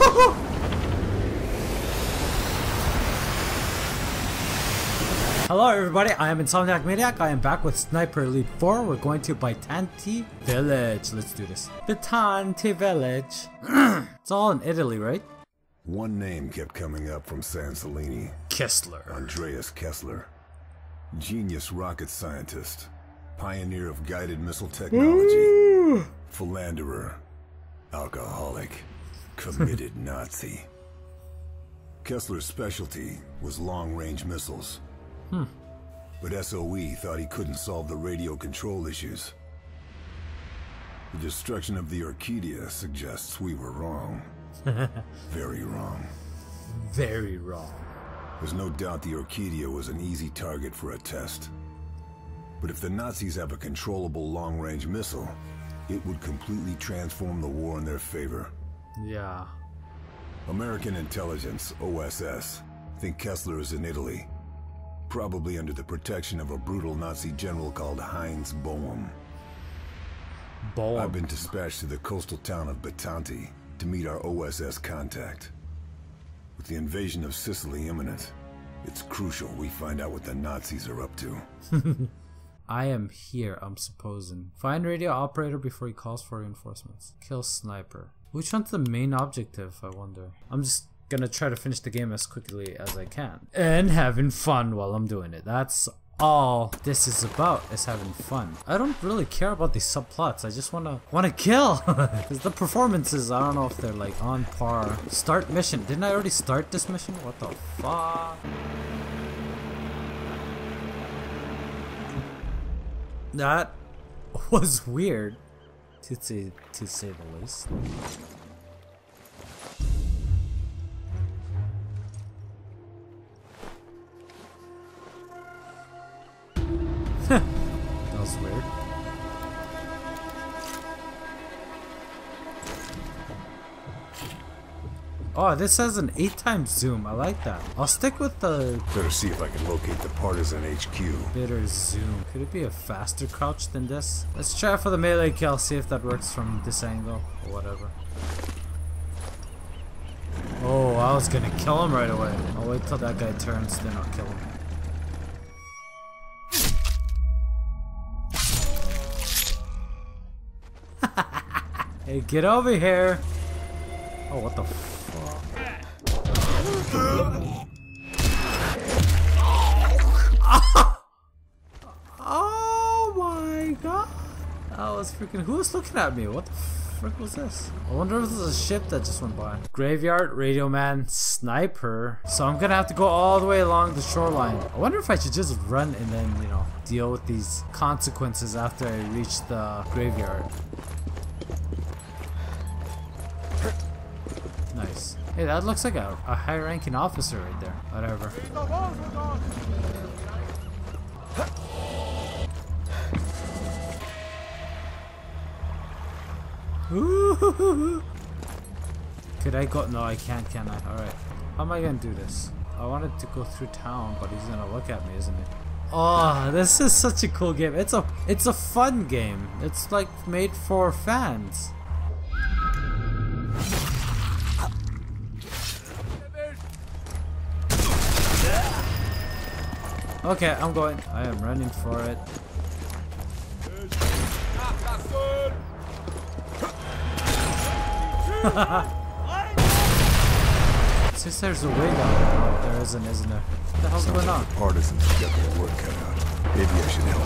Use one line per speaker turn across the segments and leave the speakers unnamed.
Hello everybody, I am Insomniac Maniac. I am back with Sniper Elite 4. We're going to Bitanti Village. Let's do this. Bitanti Village. it's all in Italy, right?
One name kept coming up from San Celini.
Kessler.
Andreas Kessler. Genius rocket scientist. Pioneer of guided missile technology. Philanderer. Alcoholic. Committed Nazi. Kessler's specialty was long-range missiles.
Hmm.
But SOE thought he couldn't solve the radio control issues. The destruction of the Orchidia suggests we were wrong. Very wrong.
Very wrong.
There's no doubt the Orchidia was an easy target for a test. But if the Nazis have a controllable long-range missile, it would completely transform the war in their favor.
Yeah.
American intelligence, OSS, think Kessler is in Italy. Probably under the protection of a brutal Nazi general called Heinz Boehm.
Boehm.
I've been dispatched to the coastal town of Bitanti to meet our OSS contact. With the invasion of Sicily imminent, it's crucial we find out what the Nazis are up to.
I am here, I'm supposing. Find radio operator before he calls for reinforcements. Kill sniper. Which one's the main objective, I wonder? I'm just gonna try to finish the game as quickly as I can. And having fun while I'm doing it. That's all this is about is having fun. I don't really care about these subplots. I just wanna wanna kill. Cause the performances, I don't know if they're like on par. Start mission. Didn't I already start this mission? What the fuck? That was weird to say to say the least. Oh, this has an 8 times zoom. I like that. I'll stick with the
Better see if I can locate the partisan HQ.
bitter zoom. Could it be a faster crouch than this? Let's try for the melee kill, see if that works from this angle or whatever. Oh, I was gonna kill him right away. I'll wait till that guy turns, then I'll kill him. hey, get over here! Oh, what the? Oh my god! That was freaking. Who was looking at me? What the frick was this? I wonder if this is a ship that just went by. Graveyard, radio man, sniper. So I'm gonna have to go all the way along the shoreline. I wonder if I should just run and then, you know, deal with these consequences after I reach the graveyard. Nice. Hey, that looks like a, a high ranking officer right there. Whatever. Could I go? No, I can't, can I? Alright. How am I gonna do this? I wanted to go through town, but he's gonna look at me, isn't he? Oh, this is such a cool game. It's a it's a fun game. It's like made for fans. Okay, I'm going. I am running for it. Since there's a way down there, oh, there isn't, isn't there? What the hell's going on?
Partisans have got their work cut out. Maybe I should help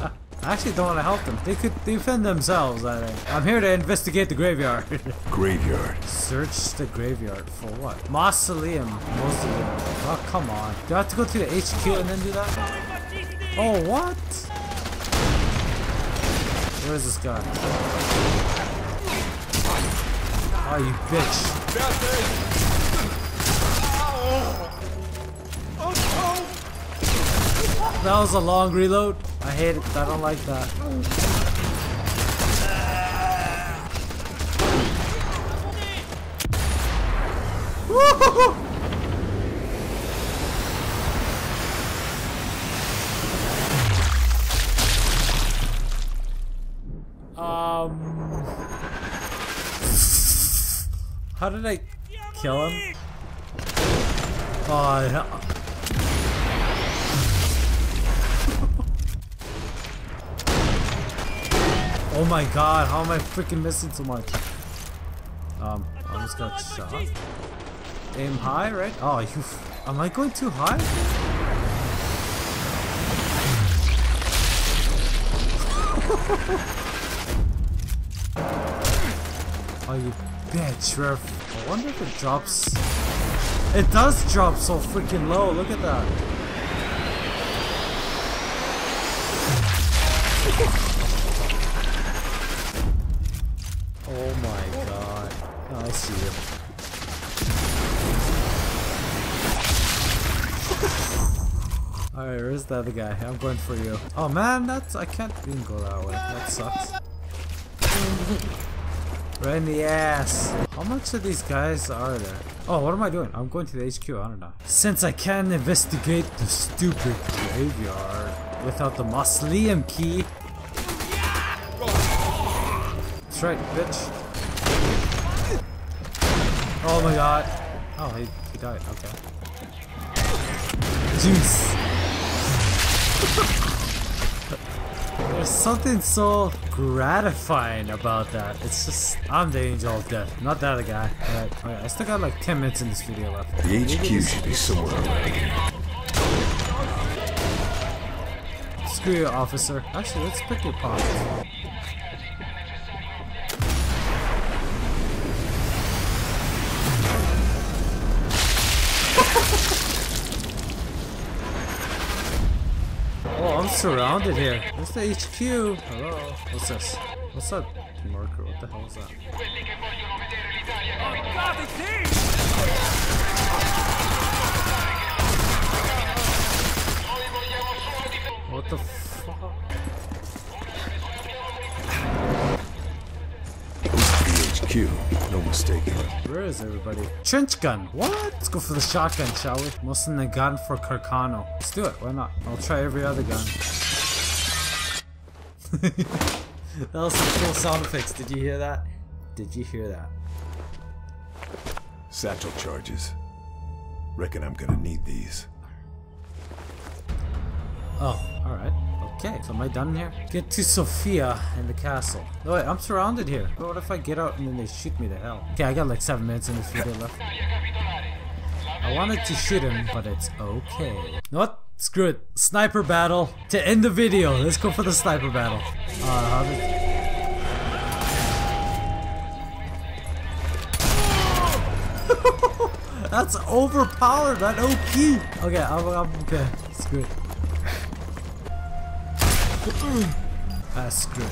them.
I actually don't want to help them. They could defend themselves, I think. I'm here to investigate the graveyard.
Graveyard.
Search the graveyard for what? Mausoleum. Mausoleum. Oh, come on. Do I have to go to the HQ and then do that? Oh, what? Where is this guy? Oh, you bitch. That was a long reload. I hate it. I don't like that. Um, how did I kill him? Oh, oh my god, how am I freaking missing so much? Um, I almost got shot. Aim high, right? Oh, you. Am I going too high? oh, you bitch. I wonder if it drops. It does drop so freaking low. Look at that. oh my god. Oh, I see you. Alright, where's the other guy? I'm going for you. Oh man, that's I can't even go that way. That sucks. right in the ass. How much of these guys are there? Oh, what am I doing? I'm going to the HQ, I don't know. Since I can't investigate the stupid graveyard without the mausoleum key. That's right, bitch. Oh my god. Oh, he, he died. Okay. Juice. There's something so gratifying about that. It's just, I'm the angel of death, not the other guy. Alright, alright, I still got like 10 minutes in this video left.
The HQ should be somewhere around here.
Screw you, officer. Actually, let's pick your pocket. surrounded here. Where's the HQ? Hello? What's this? What's that marker? What the hell is that? What the fuck?
HQ, no mistaking it.
Where is everybody? Trench gun. What? Let's go for the shotgun, shall we? Most in the gun for Carcano. Let's do it. Why not? I'll try every other gun. that was some cool sound effects. Did you hear that? Did you hear that?
Satchel charges. Reckon I'm gonna need these.
Oh, alright. Okay, so am I done here? Get to Sophia in the castle. Oh wait, I'm surrounded here. But what if I get out and then they shoot me to hell? Okay, I got like 7 minutes in this video left. I wanted to shoot him, but it's okay. What? Screw it. Sniper battle. To end the video, let's go for the sniper battle. Uh, how. That's overpowered, that OP! Okay, I'm, I'm okay. Screw it. That's good.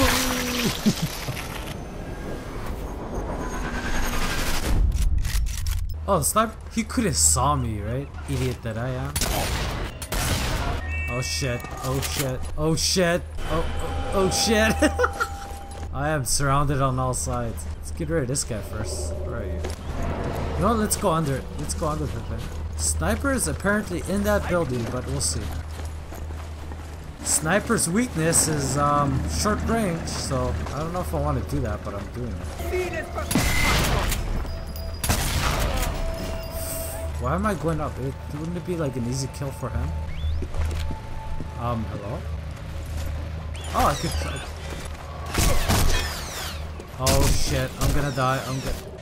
oh, sniper! He could have saw me, right? Idiot that I am. Oh shit! Oh shit! Oh shit! Oh oh, oh shit! I am surrounded on all sides. Let's get rid of this guy first. Where are you? What, let's go under it. Let's go under the thing. Sniper is apparently in that building, but we'll see. Sniper's weakness is um, short range, so I don't know if I want to do that, but I'm doing it. Why am I going up? It, wouldn't it be like an easy kill for him? Um, hello? Oh, I could... Oh shit, I'm gonna die, I'm gonna...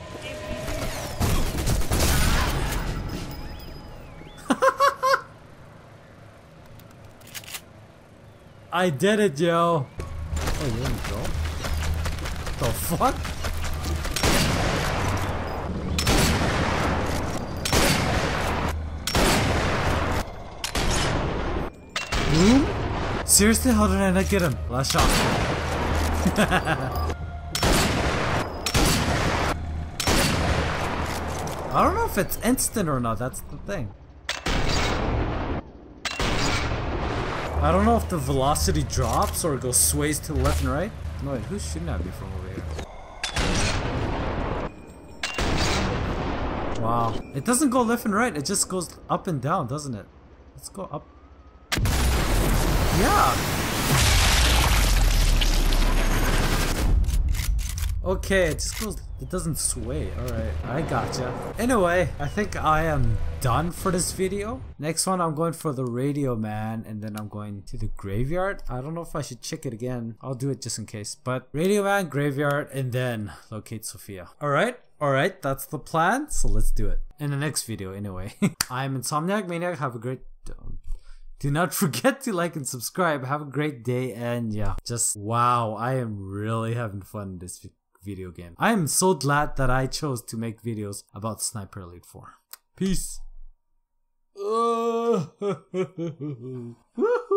I did it, yo! Oh, you didn't go? The fuck? Boom? Seriously, how did I not get him? Last shot. I don't know if it's instant or not, that's the thing. I don't know if the velocity drops or it goes sways to the left and right. No, wait, who's shooting at me from over here? Wow. It doesn't go left and right, it just goes up and down, doesn't it? Let's go up. Yeah! Okay, it just goes, it doesn't sway. Alright, I gotcha. Anyway, I think I am done for this video. Next one, I'm going for the Radio Man, and then I'm going to the Graveyard. I don't know if I should check it again. I'll do it just in case. But Radio Man, Graveyard, and then locate Sophia. Alright, alright, that's the plan. So let's do it. In the next video, anyway. I'm Insomniac Maniac. Have a great... Do not forget to like and subscribe. Have a great day and yeah, just wow, I am really having fun this video game. I am so glad that I chose to make videos about Sniper Elite 4. Peace.